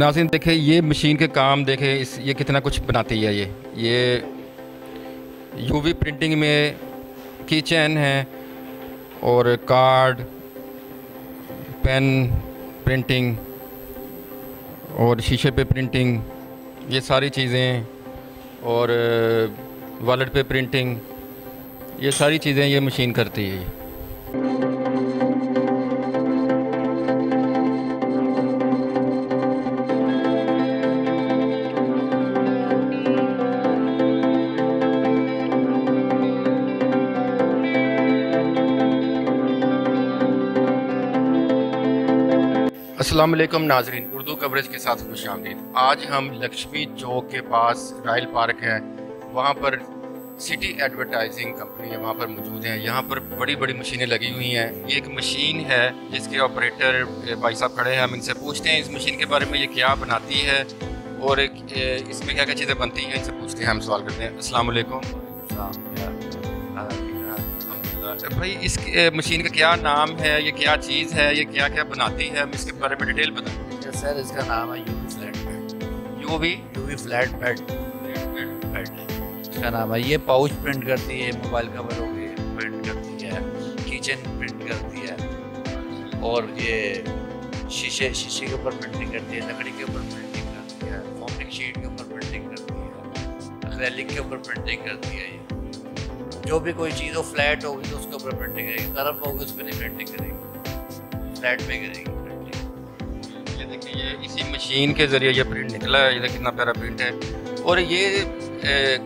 नाजिन, देखे, ये मशीन के काम, देखे, इस, ये कितना कुछ बनाती है ये। ये यूवी प्रिंटिंग में की चैन है और कार्ड पेन प्रिंटिंग और शीशे पे प्रिंटिंग ये सारी चीज़ें और वॉलेट पे प्रिंटिंग ये सारी चीज़ें ये मशीन करती है अस्सलाम वालेकुम नाजरीन, उर्दू कवरेज के साथ खुश आमदीद। आज हम लक्ष्मी चौक के पास रायल पार्क है। वहाँ पर सिटी एडवर्टाइजिंग कंपनी है, वहाँ पर मौजूद है। यहाँ पर बड़ी बड़ी मशीनें लगी हुई हैं। ये एक मशीन है जिसके ऑपरेटर भाई साहब खड़े हैं। हम इनसे पूछते हैं इस मशीन के बारे में ये क्या बनाती है और इसमें क्या क्या चीज़ें बनती हैं, इनसे पूछते हैं। हम सवाल करते हैं। अस्सलाम भाई इस मशीन का क्या नाम है? ये क्या चीज़ है? ये क्या क्या बनाती है? हम इसके बारे में डिटेल बताएँ सर इसका नाम है UV flat bed UV UV flat bed bed इसका नाम है ये पाउच प्रिंट करती है मोबाइल कवर हो गए प्रिंट करती है किचन प्रिंट करती है और ये शीशे शीशे के ऊपर प्रिंटिंग करती है लकड़ी के ऊपर प्रिंटिंग करती है फॉर्मिक शीट के ऊपर प्रिंटिंग करती है अक्रेलिक के ऊपर प्रिंटिंग करती है ये जो भी कोई चीज़ हो फ्लैट होगी तो उसके ऊपर प्रिंटिंग करेगी। कर्व होगी उस पर नहीं प्रिंटिंग करेगी। फ्लैट पे करेगी प्रिंटिंग ये देखिए ये इसी मशीन के ज़रिए ये प्रिंट निकला है। ये कितना प्यारा प्रिंट है। और ये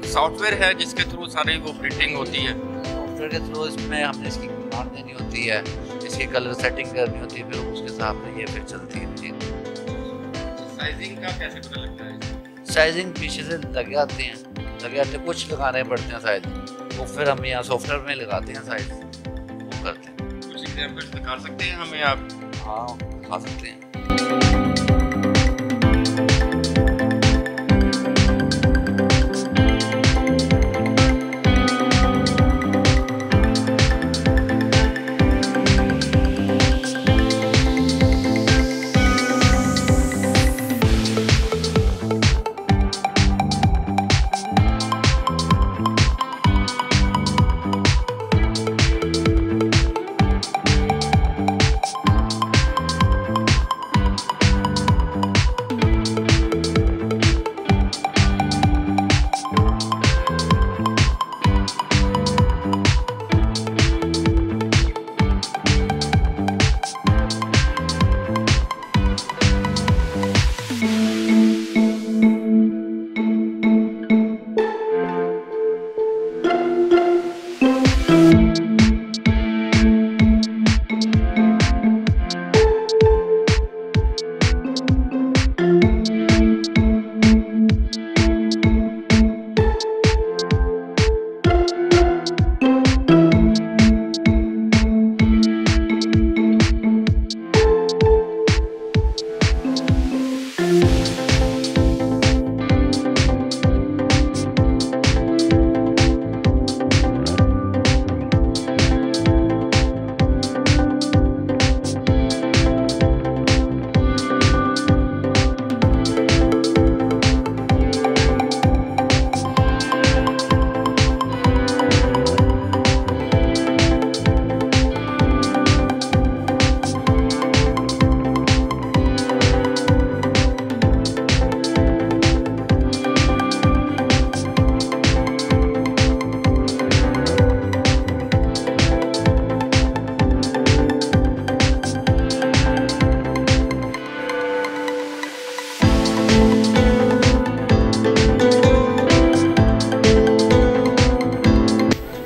सॉफ्टवेयर है जिसके थ्रू सारी वो प्रिंटिंग होती है। सॉफ्टवेयर के थ्रू इसमें हमने इसकी कमांड देनी होती है। इसकी कलर सेटिंग करनी होती है फिर उसके हिसाब से ये फिर चलती है। साइजिंग का कैसे पता लगता है? साइजिंग पीछे से लगे आते हैं। लगे आते कुछ लगाने पड़ते हैं साइजिंग वो फिर हम यहाँ सॉफ्टवेयर में लगाते हैं साइड वो करते हैं। कुछ एग्जाम्पल्स दिखा सकते हैं हमें आप हाँ दिखा सकते हैं।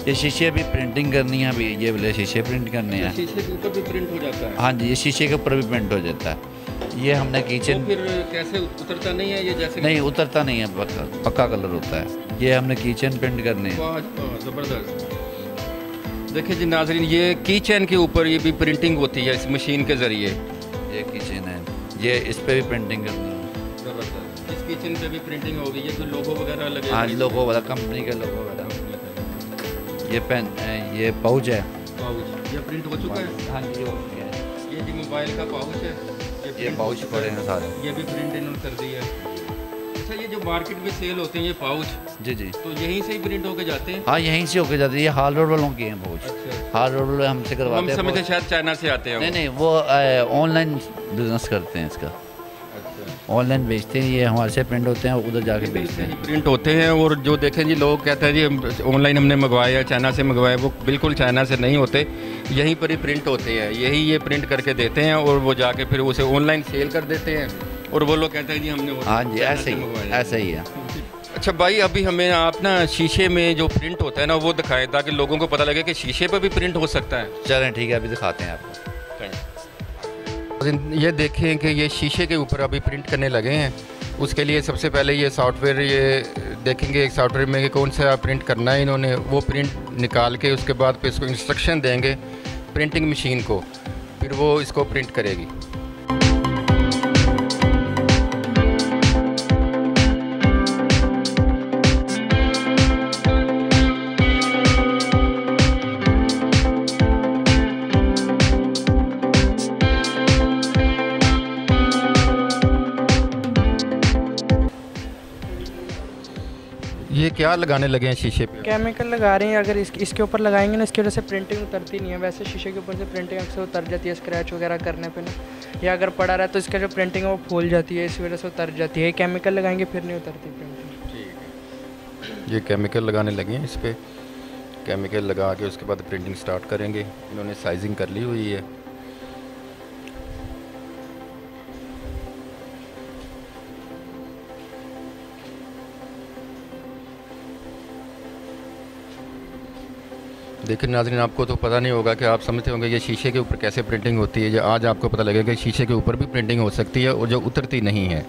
ये शीशे भी प्रिंटिंग करनी है अभी ये बोले शीशे प्रिंट करने हैं। शीशे के ऊपर भी प्रिंट हो जाता है? हाँ जी ये शीशे के ऊपर भी प्रिंट हो जाता है। ये हमने किचन तो फिर कैसे उतरता नहीं है ये जैसे नहीं उतरता नहीं है पक्का पक्का कलर होता है। ये हमने किचन प्रिंट करने हैं। ज़बरदस्त। देखिए जी नाजरीन ये की चैन के ऊपर ये भी प्रिंटिंग होती है इस मशीन के ज़रिए। ये किचन है। ये इस पर भी प्रिंटिंग करनी है। ज़बरदस्त। इस किचन पे भी प्रिंटिंग होगी ये कोई लोगो वगैरह लगे हाँ लोगो वाला कंपनी का लोगो वाला। ये पेन ये पाउच है। पाउच। ये प्रिंट हो चुका है? हाँ जी हो गया ये जी मोबाइल का पाउच है। ये पाउच पड़े हैं सारे। ये भी प्रिंट इन्होंने कर दी है। अच्छा ये जो मार्केट में सेल होते हैं ये पाउच जी जी। तो यहीं से ही प्रिंट होके जाते हैं? हाँ यहीं से होके जाती है। ये हाल रोड वालों के हैं पाउच। अच्छा हाल रोड वाले हमसे हम करवाते हैं समझते pouch। शायद चाइना से आते हैं नहीं नहीं वो ऑनलाइन बिज़नेस करते हैं इसका। अच्छा ऑनलाइन बेचते हैं ये हमारे से प्रिंट होते हैं उधर जाके बेचते हैं। प्रिंट होते हैं और जो देखें जी लोग कहते हैं जी ऑनलाइन हमने मंगवाए या चाइना से मंगवाए वो बिल्कुल चाइना से नहीं होते। यहीं पर ही प्रिंट होते हैं यही ये प्रिंट करके देते हैं और वो जाके फिर उसे ऑनलाइन सेल कर देते हैं और वो लोग कहते हैं जी हमने हाँ जी ऐसे ही। ऐसा ही है। अच्छा भाई अभी हमें आप ना शीशे में जो प्रिंट होता है ना वो दिखाएँ ताकि लोगों को पता लगे कि शीशे पर भी प्रिंट हो सकता है। चलें ठीक है अभी दिखाते हैं आपको। ये देखें कि ये शीशे के ऊपर अभी प्रिंट करने लगे हैं। उसके लिए सबसे पहले ये सॉफ्टवेयर, ये देखेंगे एक सॉफ्टवेयर में कि कौन सा प्रिंट करना है इन्होंने। वो प्रिंट निकाल के उसके बाद फिर इसको इंस्ट्रक्शन देंगे प्रिंटिंग मशीन को। फिर वो इसको प्रिंट करेगी। क्या लगाने लगे हैं शीशे पे? केमिकल लगा रहे हैं अगर इस, इसके ऊपर लगाएँगे ना इसकी वजह से प्रिंटिंग उतरती नहीं है। वैसे शीशे के ऊपर से प्रिंटिंग अक्सर उतर जाती है स्क्रैच वगैरह करने पे ना। या अगर पड़ा रहा है तो इसका जो प्रिंटिंग है वो फूल जाती है इस वजह से उतर जाती है। केमिकल लगाएँगे फिर नहीं उतरती प्रिंटिंग ये केमिकल लगाने लगे हैं इस पर केमिकल लगा के उसके बाद प्रिंटिंग स्टार्ट करेंगे। इन्होंने साइजिंग कर ली हुई है। देखिए नाजरीन, आपको तो पता नहीं होगा कि आप समझते होंगे ये शीशे के ऊपर कैसे प्रिंटिंग होती है जो आज आपको पता लगेगा कि शीशे के ऊपर भी प्रिंटिंग हो सकती है और जो उतरती नहीं है।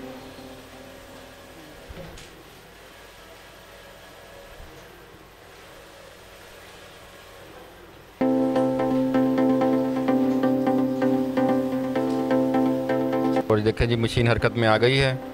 और देखें जी, मशीन हरकत में आ गई है।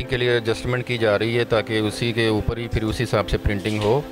प्रिंटिंग के लिए एडजस्टमेंट की जा रही है ताकि उसी के ऊपर ही फिर उसी हिसाब से प्रिंटिंग हो।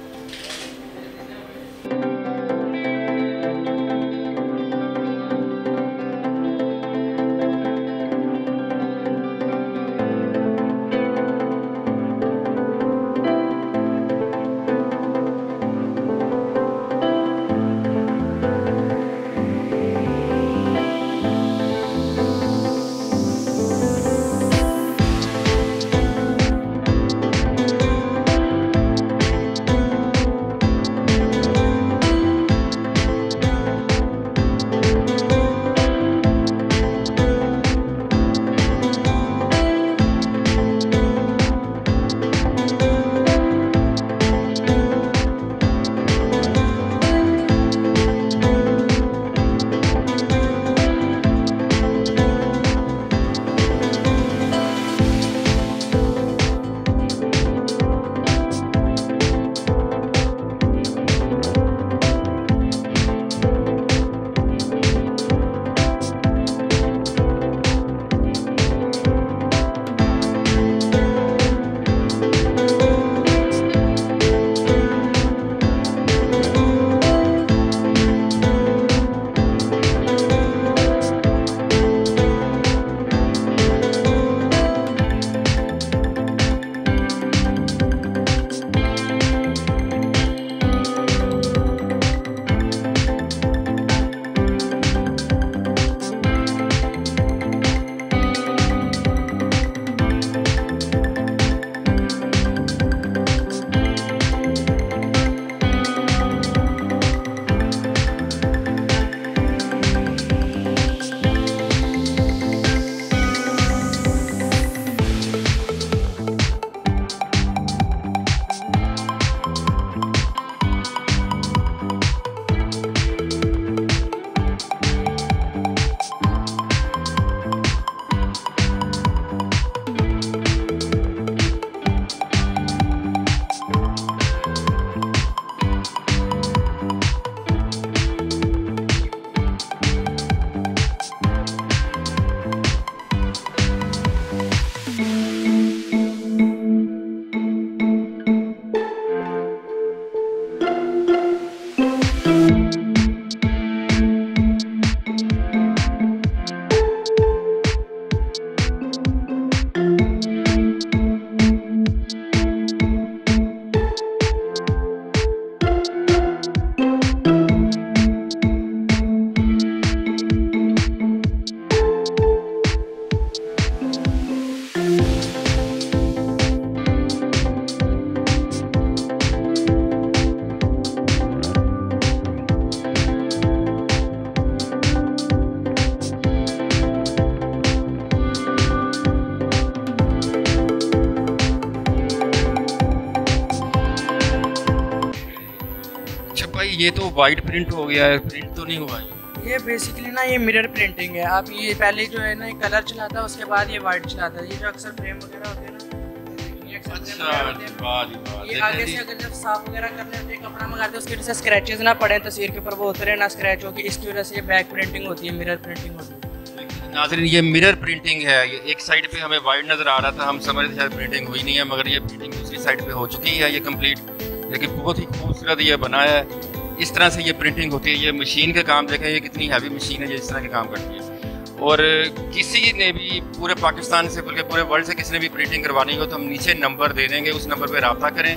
ये तो वाइट प्रिंट हो गया है प्रिंट तो नहीं हुआ है ये बेसिकली ना ये मिरर प्रिंटिंग है। आप ये पहले जो है ना कलर चलाता है उसके बाद ये वाइट चलाता। है ये जो अक्सर फ्रेम वगैरह होते हैं ना ये आगे से अगर जब साफ़ वगैरह करने होते कपड़ा मंगाते उसकी वजह से स्क्रैचेस ना पड़े तस्वीर के ऊपर वो उतरे ना स्क्रैच हो इसकी वजह से ये बैक प्रिंटिंग होती है मिरर प्रिंटिंग होती है। नाजरीन ये मिरर प्रिंटिंग है। ये एक साइड पे हमें नज़र आ रहा था हम समझ रहे शायद प्रिंटिंग हुई नहीं है मगर ये प्रिंटिंग दूसरी साइड पे हो चुकी है ये कंप्लीट लेकिन बहुत ही खूबसूरत ये बनाया है। इस तरह से ये प्रिंटिंग होती है, ये मशीन का काम देखें, ये कितनी हैवी मशीन है ये इस तरह के काम करती है। और किसी ने भी पूरे पाकिस्तान से बल्कि पूरे वर्ल्ड से किसी ने भी प्रिंटिंग करवानी हो तो हम नीचे नंबर दे देंगे, उस नंबर पर रबता करें।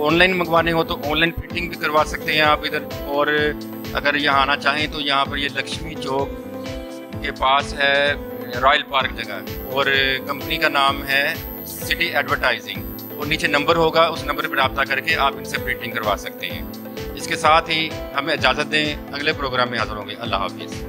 ऑनलाइन मंगवाने हो तो ऑनलाइन प्रिंटिंग भी करवा सकते हैं आप इधर। और अगर यहाँ आना चाहें तो यहाँ पर ये लक्ष्मी चौक के पास है रॉयल पार्क जगह। और कंपनी का नाम है सिटी एडवर्टाइजिंग और नीचे नंबर होगा, उस नंबर पर रबता करके आप इनसे प्रिंटिंग करवा सकते हैं। इसके साथ ही हमें इजाज़त दें। अगले प्रोग्राम में हाजिर होंगे। अल्लाह हाफिज़।